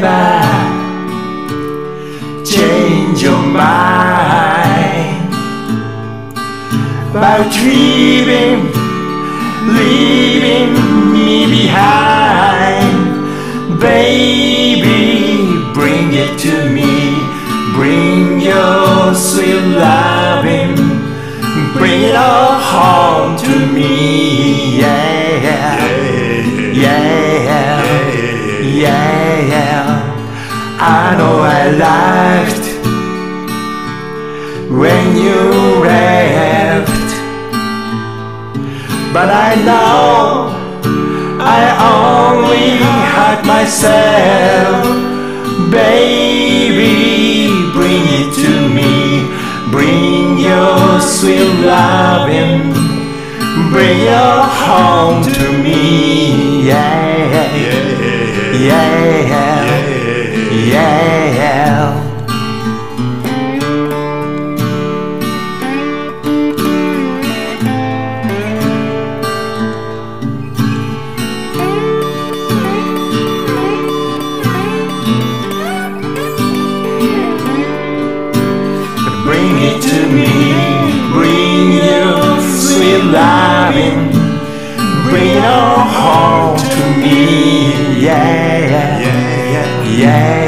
back. Change your mind by leaving, leaving me behind. Baby, bring it to me. Bring your sweet loving. Bring it all home to me. I know I laughed when you left, but I know I only hurt myself. Baby, bring it to me, bring your sweet loving, bring your home to me, yeah, yeah, yeah. Yeah.